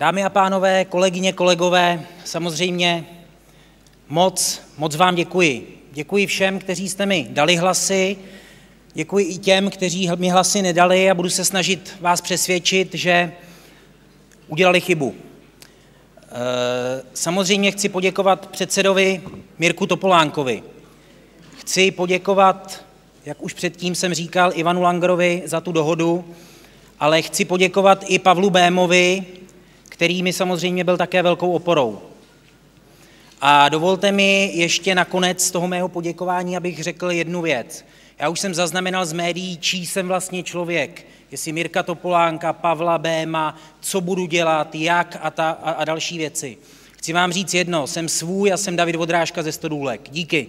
Dámy a pánové, kolegyně, kolegové, samozřejmě moc, moc vám děkuji. Děkuji všem, kteří jste mi dali hlasy, děkuji i těm, kteří mi hlasy nedali a budu se snažit vás přesvědčit, že udělali chybu. Eh, samozřejmě chci poděkovat předsedovi Mirku Topolánkovi. Chci poděkovat, jak už předtím jsem říkal, Ivanu Langerovi za tu dohodu, ale chci poděkovat i Pavlu Bémovi, který mi samozřejmě byl také velkou oporou. A dovolte mi ještě nakonec toho mého poděkování, abych řekl jednu věc. Já už jsem zaznamenal z médií, čí jsem vlastně člověk, jestli Mirka Topolánka, Pavla Béma, co budu dělat, jak a, ta, a, a další věci. Chci vám říct jedno, jsem svůj a jsem David Vodrážka ze Stodůlek. Díky.